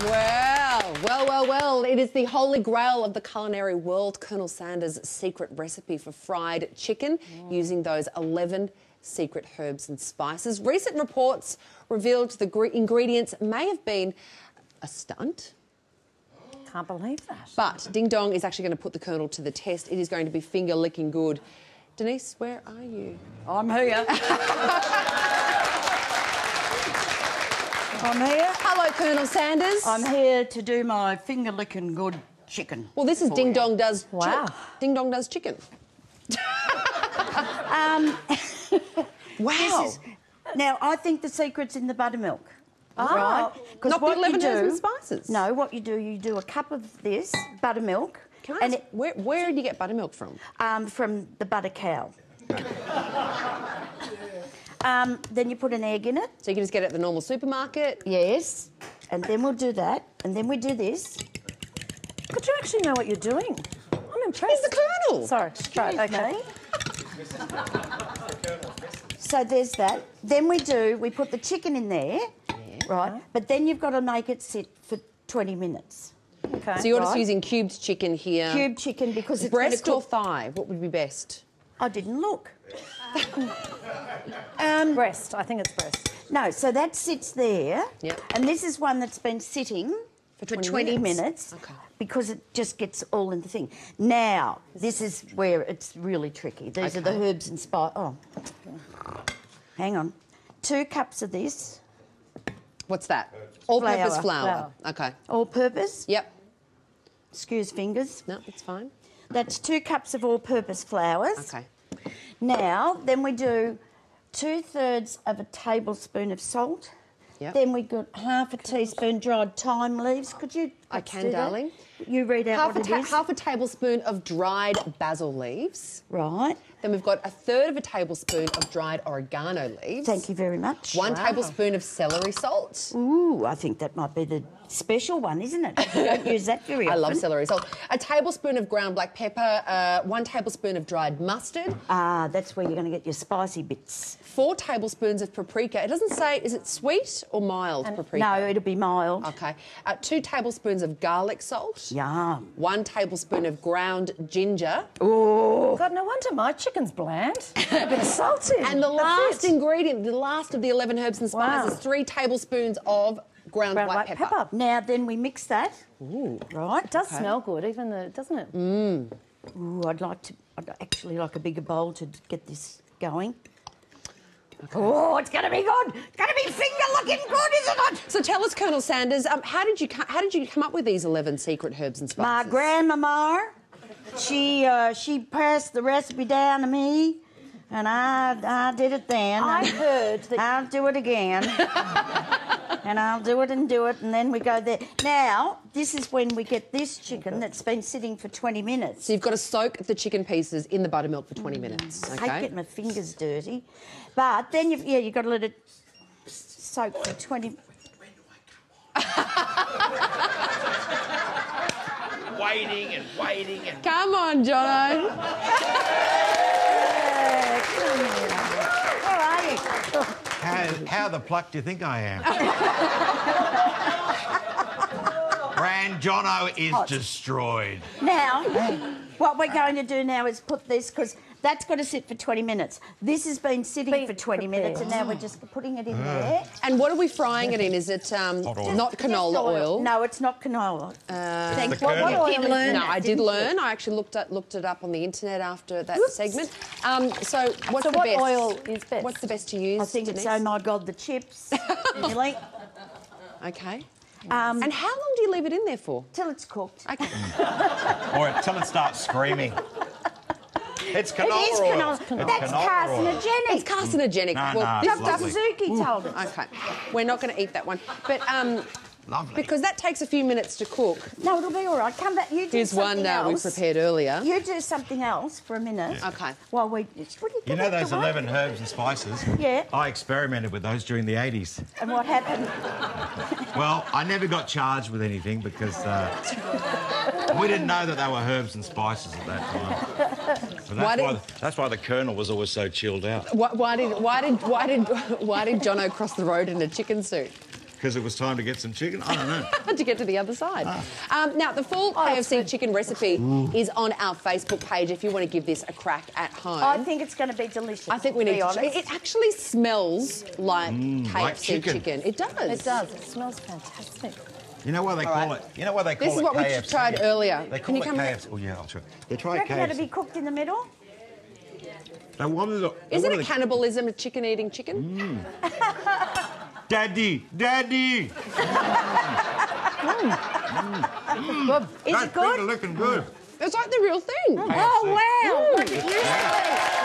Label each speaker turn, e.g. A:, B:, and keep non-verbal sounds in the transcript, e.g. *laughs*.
A: Well, well, well, well. It is the holy grail of the culinary world, Colonel Sanders' secret recipe for fried chicken mm. using those 11 secret herbs and spices. Recent reports revealed the ingredients may have been a stunt.
B: Can't believe that.
A: But Ding Dong is actually going to put the Colonel to the test. It is going to be finger licking good. Denise, where are you?
B: I'm here. *laughs* I'm here.
A: Hello, Colonel Sanders.
C: I'm here to do my finger licking good chicken.
A: well, this is Ding
C: you.
A: Dong does. chi-
B: Wow.
A: Ding Dong does chicken. *laughs*
C: Um, *laughs*
A: Wow.
C: this is- now, I think the secret's in the buttermilk.
B: Ah.
C: right? 'Cause
A: Not the
C: what you
A: 11
C: do-
A: and spices?
C: No, what you do, you do a cup of this buttermilk.
A: Can I
C: and
A: ask, where, where do you get buttermilk from?
C: um, from the butter cow. *laughs* um, then you put an egg in it.
A: So you can just get it at the normal supermarket.
C: Yes. And then we'll do that. And then we do this.
B: But you actually know what you're doing. I'm impressed.
A: He's the Colonel.
B: Sorry. Right, okay. *laughs*
C: So there's that. Then we do, we put the chicken in there, right? But then you've got to make it sit for 20 minutes.
B: Okay.
A: So you're just using cubed chicken here.
C: Cubed chicken because it's
A: Breast or thigh? What would be best?
C: I didn't look.
B: Um, breast. I think it's breast.
C: No, so that sits there.
A: Yep.
C: And this is one that's been sitting
A: For
C: for
A: 20
C: 20,
A: minutes.
C: minutes.
A: Okay.
C: Because it just gets all in the thing. Now, this is where it's really tricky. These are the herbs and spice. Oh, hang on. Two cups of this,
A: What's that? All-purpose
C: Flour.
A: flour. Okay.
C: all-purpose.
A: Yep.
C: Excuse fingers.
A: No, it's fine.
C: That's two cups of all-purpose flours.
A: Okay.
C: Now, then we do two thirds of a tablespoon of salt.
A: Yep.
C: Then we got half a teaspoon dried thyme leaves. Could you?
A: I can,
C: do that? You read out
A: Half a,
C: what it is.
A: half a tablespoon of dried basil leaves.
C: Right.
A: Then we've got a third of a tablespoon of dried oregano leaves.
C: Thank you very much.
A: One tablespoon of celery salt.
C: Ooh, I think that might be the special one, isn't it? You don't use that very often. *laughs*
A: I love celery salt. A tablespoon of ground black pepper. Uh, one tablespoon of dried mustard.
C: Ah, that's where you're going to get your spicy bits.
A: Four tablespoons of paprika. It doesn't say, is it sweet or mild paprika?
C: No, it'll be mild.
A: Okay. Uh, two tablespoons of garlic salt.
C: Yum.
A: One tablespoon of ground ginger. Oh.
B: God, no wonder my chicken's bland. A bit of salt in.
A: And the last ingredient, the last of the 11 herbs and spices,
B: Wow.
A: three tablespoons of ground,
B: Brown
A: white,
B: white
A: pepper.
B: pepper.
C: Now then we mix that. Ooh. Right.
B: It does smell good, even the, doesn't it? Mmm.
C: Ooh, I'd like to. I'd actually like a bigger bowl to get this going. Oh, it's going to be good. It's going to be finger looking good, isn't it?
A: So tell us, Colonel Sanders, um, how did you how did you come up with these 11 secret herbs and spices?
C: My grandmama, she uh, she passed the recipe down to me, and I I did it then.
B: I
C: and
B: heard that.
C: I'll do it again. *laughs* and I'll do it and do it, and then we go there. Now, this is when we get this chicken that's been sitting for 20 minutes.
A: So you've got to soak the chicken pieces in the buttermilk for 20 mm, minutes.
C: I hate
A: Okay.
C: getting my fingers dirty. But then, you've, yeah, you've got to let it soak for 20 *laughs*
D: waiting and waiting and
A: Come on, Jono.
C: Where are you?
D: How, how the pluck do you think I am? *laughs* Grand Jono is destroyed.
C: Now, what we're going to do now is put this, because that's got to sit for 20 minutes. This has been sitting
B: Been
C: for 20 minutes, and now we're just putting it in there.
A: And what are we frying it in? Is it um,
D: oil.
A: not canola
C: Just
A: oil?
C: No, it's not canola. Thank
D: the
C: you.
D: what
C: oil did learn
A: No, I did
C: didn't you?
A: learn. I actually looked at, looked it up on the internet after that segment. Um, so what's
B: So
A: the
B: what
A: best?
B: oil is best?
A: What's the best to use?
C: I think it's, oh my God, the chips. *laughs* really?
A: Okay.
C: Um,
A: And how long do you leave it in there for?
C: till it's cooked.
A: Okay.
D: Or until it starts screaming. *laughs* It's canola
C: is
D: oil.
C: canola.
D: It's
C: That's
D: canola
C: carcinogenic.
A: It's carcinogenic.
D: No,
A: well,
D: no,
C: Dr. Suzuki told us.
A: Okay, we're not going to eat that one, but um,
D: Lovely.
A: because that takes a few minutes to cook.
C: No, it'll be all right. Come back. You do
A: Here's
C: something
A: one uh, we
C: else.
A: prepared earlier.
C: You do something else for a minute.
A: Okay.
C: While we. What
D: you know those 11 herbs and spices?
C: Yeah.
D: I experimented with those during the 80s.
C: And what happened?
D: Well, I never got charged with anything because uh, we didn't know that they were herbs and spices at that time. So
A: Why
D: that's,
A: did-
D: why, that's why the Colonel was always so chilled out.
A: Why, why did why did why did why did Jono cross the road in a chicken suit?
D: because it was time to get some chicken. I don't know. *laughs*
A: to get to the other side. Um, now, the full KFC chicken recipe is on our Facebook page if you want to give this a crack at home.
C: I think it's going to be delicious.
A: I think we need
C: be
A: to.
C: honest.
A: It actually smells like KFC
D: like chicken.
A: chicken. It does.
B: It does. It smells fantastic.
D: You know why they
A: All
D: call
A: right.
D: it? You know why they call it.
A: This is what we
D: KFC?
A: tried earlier.
D: They
A: Can
D: call
A: you
D: it
A: come?
D: KFC. Oh yeah, I'll try. They try
C: you
D: it
C: reckon that'd
D: KFC.
C: be cooked in the middle?
D: They wanted to. they
A: Isn't
D: wanted
A: it
D: to-
A: cannibalism of chicken eating chicken? Mm.
D: Daddy, Daddy. *laughs* Mm. Mm.
C: Is
D: That's
C: it good?
D: looking good.
A: It's like the real thing.
C: Oh wow! What did you say?